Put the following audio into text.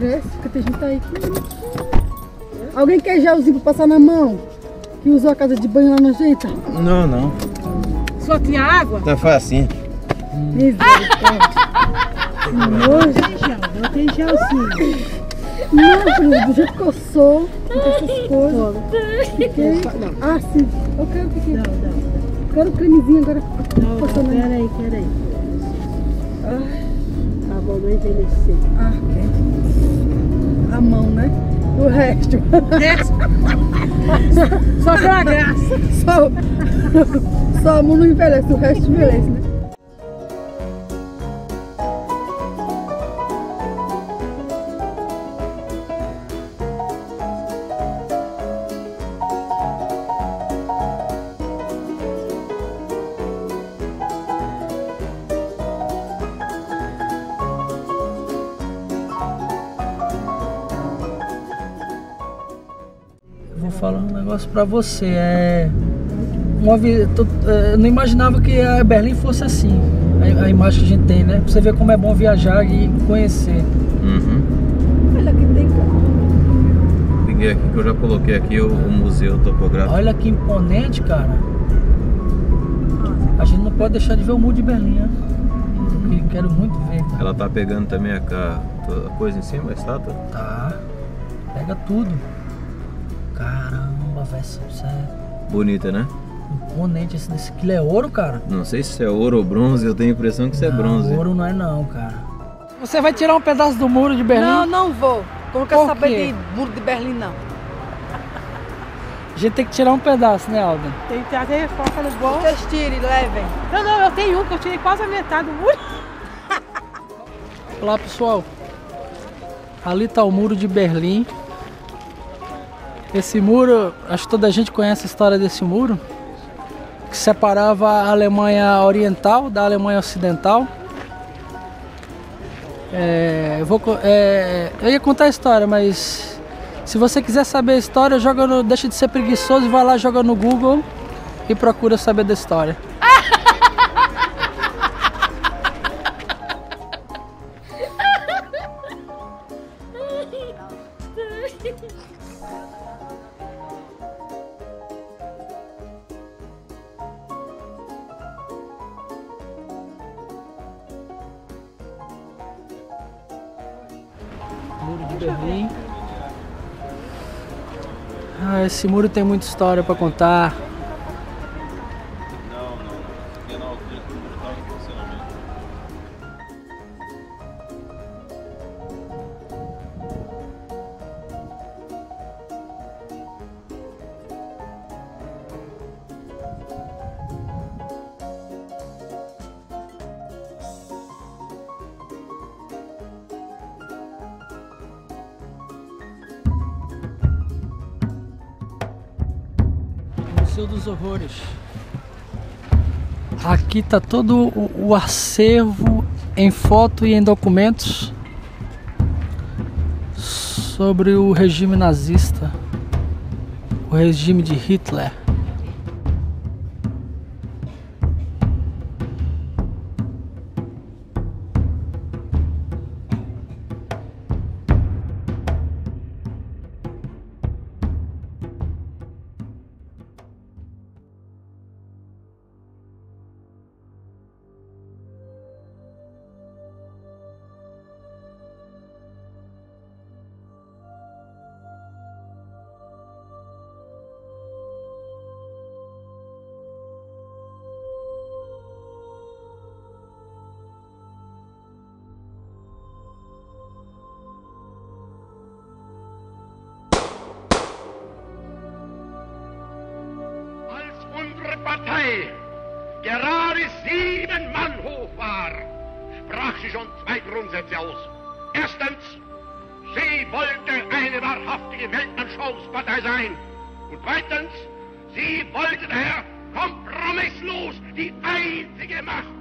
Parece que tem gente aí. Alguém quer gelzinho pra passar na mão? Que usou a casa de banho lá na gente? Não, não. Só tinha água? Tá facinho. Misericórdia. Que. Não tem gel sim. Não, filho, do jeito que eu sou, com essas coisas. Fiquei. Ah, sim. Eu quero o que que Não, não. Quero o cremezinho agora. Não, aí. peraí, peraí. Ah, A mão não envelhecer. ah, quente. A mão, né? O resto. Só pela graça. Só, só a mão não envelhece, o resto envelhece, né? Falar um negócio pra você. É. Uma, vi- tô- é, eu não imaginava que a Berlim fosse assim. A, a imagem que a gente tem, né? Pra você ver como é bom viajar e conhecer. Uhum. Olha que tem. Peguei aqui que eu já coloquei aqui o, o museu topográfico. Olha que imponente, cara. A gente não pode deixar de ver o muro de Berlim, né? Eu quero muito ver, cara. Ela tá pegando também a, a coisa em cima, a estátua. Tá. Pega tudo. Caramba, velho. Isso é Bonita, né? imponente. Esse, esse aquilo é ouro, cara. Não sei se é ouro ou bronze, eu tenho a impressão que isso é bronze. Ouro não é não, cara. Você vai tirar um pedaço do muro de Berlim? Não, não vou. Eu não quero Por saber quê? de muro de Berlim, não. A gente tem que tirar um pedaço, né, Alda? Tem que trazer foca no bolso. Vocês tirem, levem. Não, não, eu tenho um que eu tirei quase a metade do muro. Olá, pessoal. Ali tá o muro de Berlim. Esse muro, acho que toda a gente conhece a história desse muro, que separava a Alemanha Oriental da Alemanha Ocidental. É, eu, vou, é, eu ia contar a história, mas se você quiser saber a história, joga no, deixa de ser preguiçoso e vai lá, joga no Google e procura saber da história. Berlim. Ah, esse muro tem muita história para contar. Museu dos Horrores. Aqui tá todo o, o acervo em foto e em documentos sobre o regime nazista, o regime de Hitler. Sie schon zwei Grundsätze aus. Erstens, sie wollte eine wahrhaftige Weltanschauungspartei sein. Und zweitens, sie wollte daher kompromisslos die einzige Macht